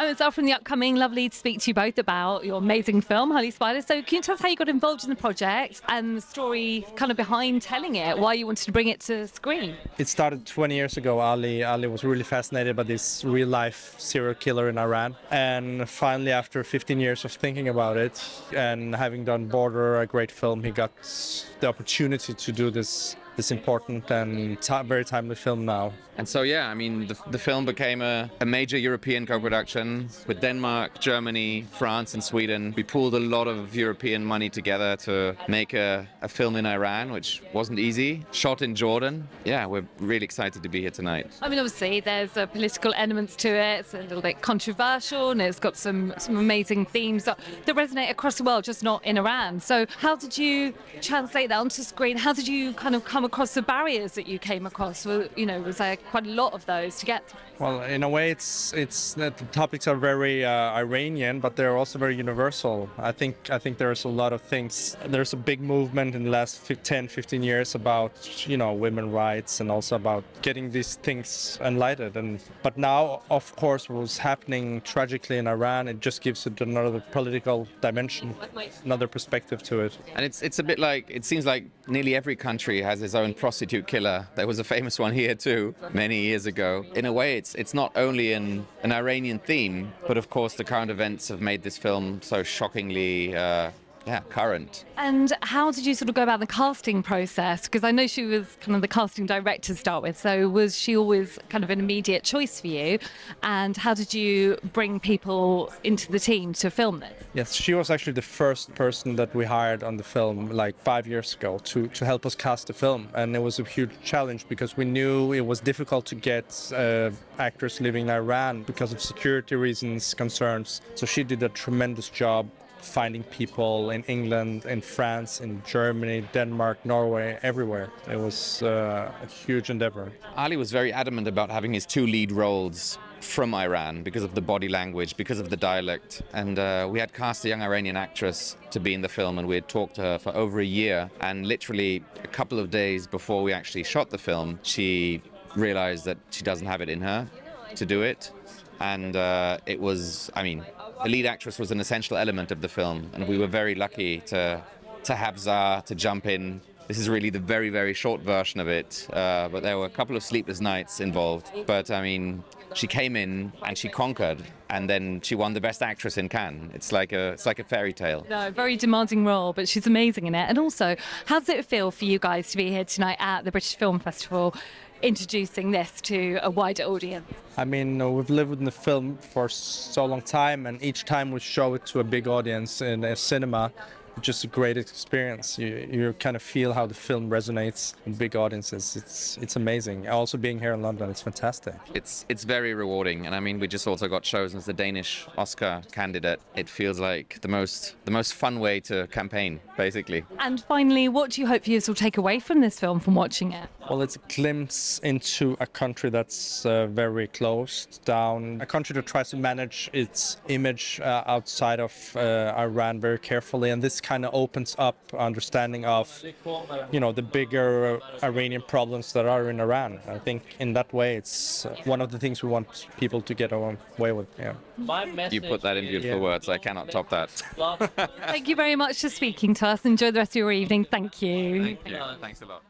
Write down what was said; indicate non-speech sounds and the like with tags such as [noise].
Oh, it's out from the upcoming. Lovely to speak to you both about your amazing film, Holy Spider. So, can you tell us how you got involved in the project and the story kind of behind telling it, why you wanted to bring it to screen? It started 20 years ago. Ali, Ali was really fascinated by this real life serial killer in Iran. And finally, after 15 years of thinking about it and having done Border, a great film, he got the opportunity to do this this important and ti very timely film now. And so, yeah, I mean, the, the film became a, a major European co production with Denmark, Germany, France, and Sweden. We pooled a lot of European money together to make a, a film in Iran, which wasn't easy. Shot in Jordan. Yeah, we're really excited to be here tonight. I mean, obviously, there's uh, political elements to it. It's a little bit controversial, and it's got some some amazing themes that, that resonate across the world, just not in Iran. So, how did you translate that onto screen? How did you kind of come across the barriers that you came across? Well, you know, was there quite a lot of those to get through? Well, in a way, it's it's the topics are very uh, Iranian, but they're also very universal. I think I think there's a lot of things. There's a big movement in the last 10, 15 years about you know women rights and also about getting these things enlightened. And but now, of course, what's happening tragically in Iran, it just gives it another political dimension, another perspective to it. And it's it's a bit like it seems like nearly every country has its prostitute killer. There was a famous one here too many years ago. In a way, it's it's not only an, an Iranian theme, but of course the current events have made this film so shockingly. Uh, yeah, current. And how did you sort of go about the casting process? Because I know she was kind of the casting director to start with. So was she always kind of an immediate choice for you? And how did you bring people into the team to film this? Yes, she was actually the first person that we hired on the film like five years ago to, to help us cast the film. And it was a huge challenge because we knew it was difficult to get uh, actors living in Iran because of security reasons, concerns. So she did a tremendous job finding people in England, in France, in Germany, Denmark, Norway, everywhere. It was uh, a huge endeavor. Ali was very adamant about having his two lead roles from Iran because of the body language, because of the dialect. And uh, we had cast a young Iranian actress to be in the film, and we had talked to her for over a year. And literally a couple of days before we actually shot the film, she realized that she doesn't have it in her to do it. And uh, it was, I mean, the lead actress was an essential element of the film, and we were very lucky to to have Zar to jump in. This is really the very very short version of it, uh, but there were a couple of sleepless nights involved. But I mean, she came in and she conquered, and then she won the best actress in Cannes. It's like a it's like a fairy tale. No, very demanding role, but she's amazing in it. And also, how does it feel for you guys to be here tonight at the British Film Festival? Introducing this to a wider audience? I mean, uh, we've lived in the film for so long time, and each time we show it to a big audience in a cinema, it's just a great experience. You, you kind of feel how the film resonates in big audiences. It's it's amazing. Also being here in London, it's fantastic. It's it's very rewarding, and I mean, we just also got chosen as the Danish Oscar candidate. It feels like the most the most fun way to campaign, basically. And finally, what do you hope viewers will take away from this film from watching it? Well, it's a glimpse into a country that's uh, very closed down, a country that tries to manage its image uh, outside of uh, Iran very carefully, and this kind of opens up understanding of, you know, the bigger Iranian problems that are in Iran. I think in that way, it's one of the things we want people to get away with. Yeah. You put that in beautiful yeah. words. I cannot top that. [laughs] Thank you very much for speaking to us. Enjoy the rest of your evening. Thank you. Thank you. Thanks a lot.